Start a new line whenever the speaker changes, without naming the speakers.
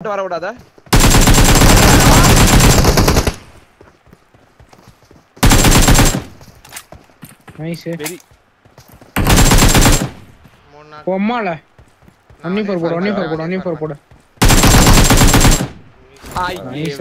மட்டும் வர விடாத.
நைஸ்
வெரி
மூணு நாள்
பொம்மால ஒன்னி ஃபோர் போடு ஒன்னி போர் போடு ஒன்னி போர் போடு.
ஐயே
Nice